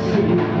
see.